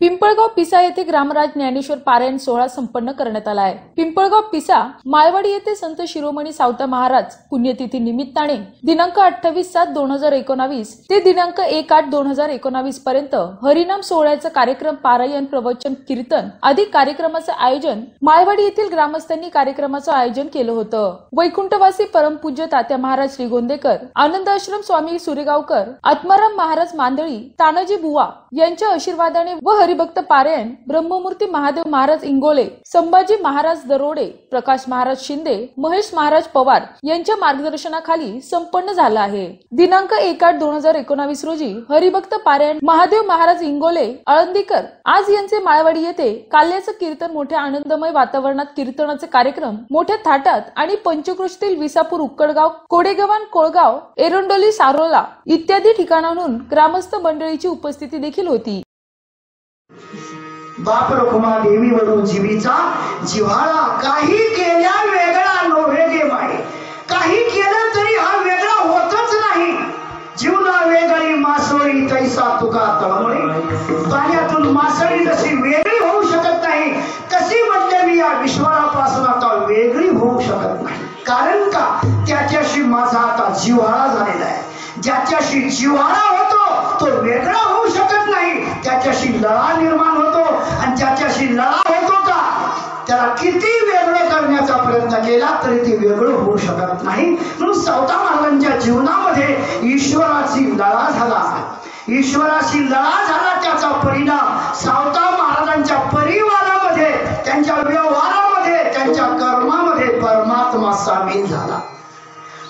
पिंपळगाव पिसा येथे ग्रामराज ज्ञानेश्वर पारायण सोहळा संपन्न करण्यात आला आहे. पिंपळगाव पिसा माळवाडी येथे संत शिरोमणी सावता महाराज पुण्यतिथी निमित्ताने दिनांक अठ्ठावीस सात दोन हजार एकोणावीस ते दिनांक एक आठ दोन हजार एकोणावीस पर्यंत हरिनाम सोहळ्याचा कार्यक्रम पारायण प्रवचन कीर्तन आदी कार्यक्रमाचं आयोजन माळवाडी येथील ग्रामस्थांनी कार्यक्रमाचं आयोजन केलं होतं. वैकुंठवासी परमपूज्य तात्या महाराज श्रीगोंदेकर आनंदाश्रम स्वामी सुरेगावकर आत्माराम महाराज मांदळी तानाजी बुवा यांच्या आशीर्वादाने व हरिभक्त पारायण ब्रह्ममूर्ती महादेव महाराज इंगोले संभाजी महाराज दरोडे प्रकाश महाराज शिंदे महेश महाराज पवार यांच्या मार्गदर्शनाखाली संपन्न झाला आहे. दिनांक एक आठ दोन हजार एकोणावीस रोजी हरिभक्त पारायण महादेव महाराज इंगोले आळंदीकर आज यांचे माळवाडी येथे काल्याचं कीर्तन मोठ्या आनंदमय वातावरणात कीर्तनाचे कार्यक्रम मोठ्या थाटात आणि पंचकृषीतील विसापूर उक्कडगाव कोडेगव्हाण कोळगाव एरंडोली सारोला इत्यादी ठिकाणाहून ग्रामस्थ मंडळीची उपस्थिती देखील होती. बाप रखुमा देवी वरून जीवीचा जिव्हाळा काही केल्या वेगळा नव्हे देव आहे काही केलं तरी हा वेगळा होतच नाही. जीवना वेगळी मासळी तैसा तुका तळमळी. पाण्यातून मासळी जशी वेगळी होऊ शकत नाही तशी म्हणजे मी या विश्वापासून आता वेगळी होऊ शकत नाही. कारण का? त्याच्याशी माझा आता जिव्हाळा झालेला आहे. ज्याच्याशी जिव्हाळा होतो तो वेगळा होऊ शकत नाही. त्याच्याशी लळा निर्माण होतो आणि ज्याच्याशी लळा होतो का त्याला किती वेगळं करण्याचा प्रयत्न केला तरी ते वेगळं होऊ शकत नाही. म्हणून सावता महाराजांच्या जीवनामध्ये ईश्वराची लळा झाला. ईश्वराशी लळा झाला त्याचा परिणाम सावता महाराजांच्या परिवारामध्ये त्यांच्या व्यवहारामध्ये त्यांच्या कर्मामध्ये परमात्मा सामील झाला.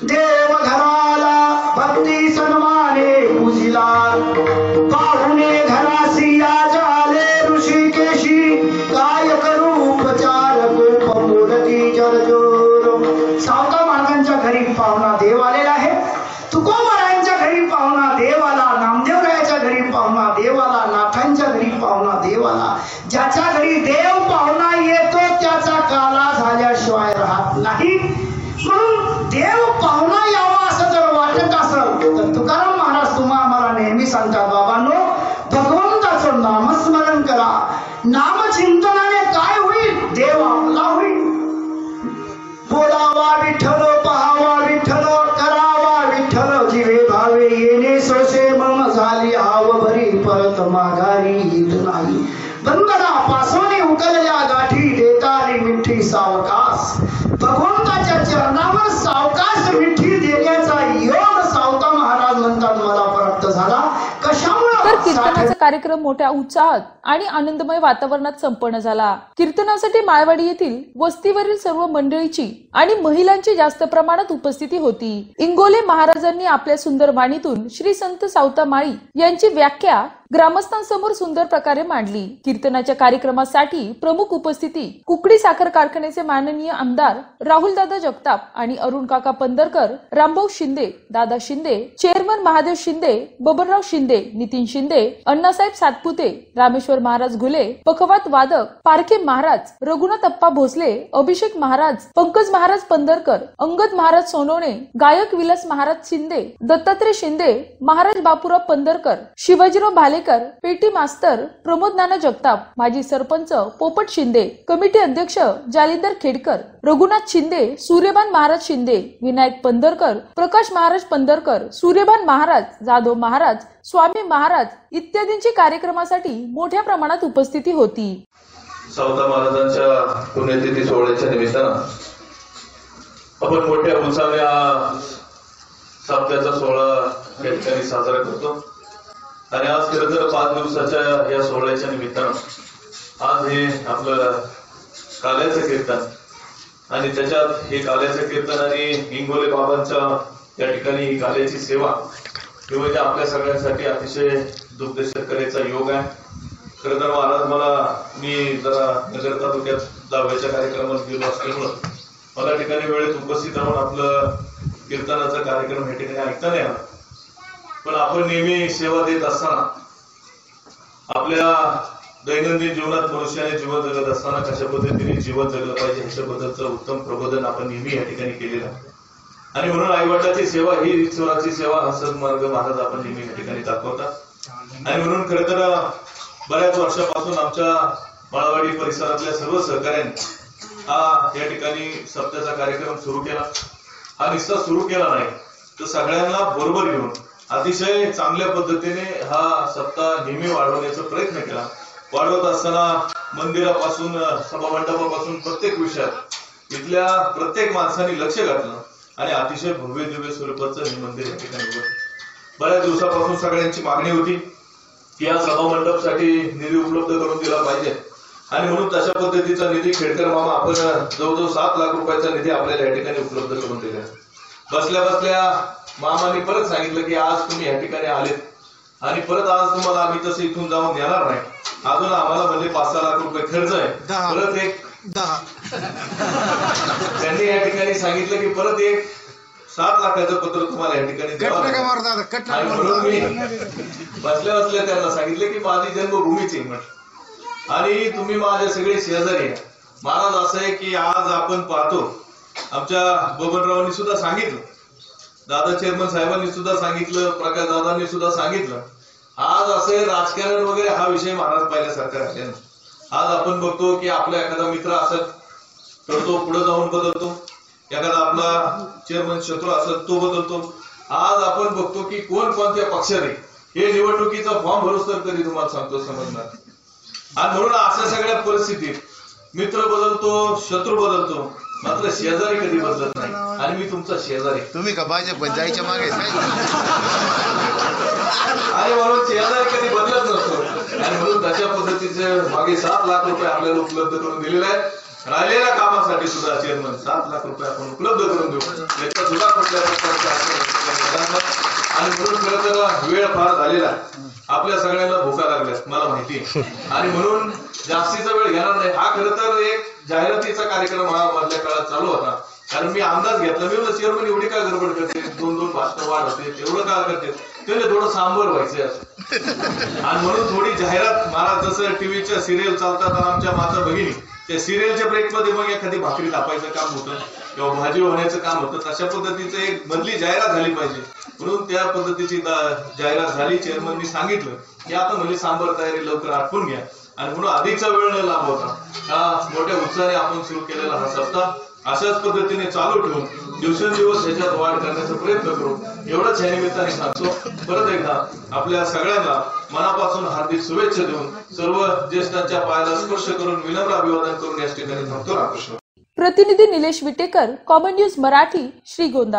देव घराला भक्ती सन्माने पूजिला. सावकाश. भगवंताच्या चरणावर सावकाश मिठी देण्याचा योग सावता महाराज म्हणतात मला प्राप्त झाला. तर कीर्तनाचा कार्यक्रम मोठ्या उत्साहात आणि आनंदमय वातावरणात संपन्न झाला. कीर्तनासाठी माळवाडी येथील वस्तीवरील सर्व मंडळीची आणि महिलांची जास्त प्रमाणात उपस्थिती होती. इंगोले महाराजांनी आपल्या सुंदर वाणीतून श्री संत सावता माळी यांची व्याख्या ग्रामस्थांसमोर सुंदर प्रकारे मांडली. कीर्तनाच्या कार्यक्रमासाठी प्रमुख उपस्थिती कुकडी साखर कारखान्याचे माननीय आमदार राहुल दादा जगताप आणि अरुण काका पंदरकर रामभाऊ शिंदे दादा शिंदे चेअरमन महादेव शिंदे बबनराव शिंदे नितीन शिंदे अण्णासाहेब सातपुते रामेश्वर महाराज घुले पखवात वादक पारखे महाराज रघुनाथ अप्पा भोसले अभिषेक महाराज पंकज महाराज पंदरकर अंगद महाराज सोनवणे गायक विलास महाराज शिंदे दत्तात्रय शिंदे महाराज बापूराव पंदरकर शिवाजीराव भाले भालेकर पेटी मास्तर प्रमोद नाना जगताप माजी सरपंच पोपट शिंदे कमिटी अध्यक्ष जालिंदर खेडकर रघुनाथ शिंदे सूर्यभान महाराज शिंदे विनायक पंदरकर प्रकाश महाराज पंदरकर सूर्यभान महाराज जाधव महाराज स्वामी महाराज इत्यादींची कार्यक्रमासाठी मोठ्या प्रमाणात उपस्थिती होती. सावता महाराजांच्या पुण्यतिथी सोहळ्याच्या निमित्तानं आपण मोठ्या उत्साहाने हा साप्त्याचा सोहळा या ठिकाणी साजरा करतो. आणि आज खरं तर पाच दिवसाच्या या सोहळ्याच्या निमित्तानं आज हे आपलं काल्याचं कीर्तन आणि त्याच्यात हे काल्याचं कीर्तन आणि हिंगोले बाबांच्या या ठिकाणी ही काल्याची सेवा ही म्हणजे आपल्या सगळ्यांसाठी अतिशय दुग्ध शेतकऱ्याचा योग आहे. खरं तर महाराज मला मी जरा नगर तालुक्यात दहाव्याच्या कार्यक्रमात गेलो असल्यामुळं मला या ठिकाणी वेळेत उपस्थित राहून आपलं कीर्तनाचा कार्यक्रम हे ठिकाणी ऐकता नाही आला. पण आपण नेहमी सेवा देत असताना आपल्या दैनंदिन जीवनात मनुष्याने जीवन जगत असताना कशा पद्धतीने जीवन जगलं पाहिजे ह्याच्याबद्दलचं उत्तम प्रबोधन आपण नेहमी या ठिकाणी केलेलं आहे. आणि म्हणून आईवडिलाची सेवा ही ईश्वराची सेवा हा सन्मार्ग महाराज आपण नेहमी या ठिकाणी दाखवतात. आणि म्हणून खर तर बऱ्याच वर्षापासून आमच्या माळवाडी परिसरातल्या सर्व सहकाऱ्यांनी हा या ठिकाणी सप्त्याचा कार्यक्रम सुरू केला. हा निस्ता सुरू केला नाही तर सगळ्यांना बरोबर घेऊन अतिशय चांगल्या पद्धतीने हा सप्ताह नेहमी वाढवण्याचा प्रयत्न केला. वाढवत असताना मंदिरापासून सभा मंडपापासून प्रत्येक विषयात इथल्या प्रत्येक माणसाने लक्ष घातलं आणि अतिशय भव्य दिव्य स्वरूपाचं हे मंदिर या ठिकाणी उभं बऱ्याच दिवसापासून सगळ्यांची मागणी होती की या सभा मंडपसाठी निधी उपलब्ध करून दिला पाहिजे. आणि म्हणून तशा पद्धतीचा निधी खेडकर मामा आपण जवळजवळ सात लाख रुपयाचा निधी आपल्याला या ठिकाणी उपलब्ध करून दिला. बसल्या बसल्या मामाने परत सांगितलं की आज तुम्ही या ठिकाणी आलेत. आणि परत आज तुम्हाला आम्ही तसं इथून जाऊन येणार नाही. अजून आम्हाला म्हणजे पाच सहा लाख रुपये खर्च आहे. परत एक त्यांनी या ठिकाणी सांगितलं की परत एक सात लाखाचं पत्र तुम्हाला या ठिकाणी म्हणून मी. बसल्या बसल्या त्यांना सांगितलं की माझी जन्मभूमीच आहे म्हटलं. आणि तुम्ही माझे सगळे शेजारी महाराज असं आहे की आज आपण पाहतो. आमच्या बबनरावांनी सुद्धा सांगितलं. दादा चेअरमन साहेबांनी सुद्धा सांगितलं प्रकाश दादांनी सुद्धा सांगितलं. आज असे राजकारण वगैरे हा विषय महाराज पाहिल्यासारखा सरकार आज आपण बघतो की आपला एखादा मित्र असत तर तो पुढे जाऊन बदलतो. एखादा आपला चेअरमन शत्रू असत तो बदलतो. आज आपण बघतो की कोण कोणत्या पक्षाने हे निवडणुकीचा फॉर्म भरूस तर कधी तुम्हाला सांगतो समजणार? आणि म्हणून अशा सगळ्या परिस्थितीत मित्र बदलतो शत्रू बदलतो. मात्र शेजारी कधी बदलत नाही. आणि मी तुमचा शेजारी. तुम्ही का भाजप जायच्या मागे आणि म्हणून शेजारी कधी बदलत नसतो. आणि म्हणून तशा पद्धतीचे मागे सात लाख रुपये आपल्याला उपलब्ध करून दिलेले आहेत. राहिलेल्या कामासाठी सुद्धा चेअरमन सात लाख रुपये आपण उपलब्ध करून देऊ. याचा सुद्धा कुठल्या आणि म्हणून खरं तर वेळ फार झालेला आहे. आपल्या सगळ्यांना भूका लागल्यात मला माहिती आहे. आणि म्हणून जास्तीचा वेळ घेणार नाही. हा खरं तर एक जाहिरातीचा कार्यक्रम हा मधल्या काळात चालू होता. कारण मी अंदाज घेतला. मी म्हणलं चेअरमन एवढी काय गडबड करते? दोन दोन भाषण वाढ होते तेवढं काय करते? त्याने थोडं सांबर व्हायचं असं. आणि म्हणून थोडी जाहिरात महाराज जसं टीव्हीच्या सिरियल चालतात आमच्या माता भगिनी त्या सिरियलच्या ब्रेकमध्ये मग एखादी भाकरी लापायचं काम होतं किंवा भाजी होण्याचं काम होतं तशा पद्धतीचं एक मधली जाहिरात झाली पाहिजे. म्हणून त्या पद्धतीची जाहिरात झाली. चेअरमननी सांगितलं की आता म्हणजे सांबर तयारी लवकर आटपून घ्या. आणि म्हणून आधीचा वेळ न लाभवता हा मोठ्या उत्साहाने आपण सुरू केलेला हा सप्ताह अशाच पद्धतीने चालू ठेवून दिवसेंदिवस ह्याच्यात वाढ करण्याचा प्रयत्न करू. एवढंच या निमित्ताने सांगतो. परत एकदा आपल्या सगळ्यांना मनापासून हार्दिक शुभेच्छा देऊन सर्व ज्येष्ठांच्या पायाला स्पर्श करून विनम्र अभिवादन करून या ठिकाणी थांबतो. रामकृष्ण. प्रतिनिधी निलेश विटेकर कॉमन न्यूज मराठी श्रीगोंदा.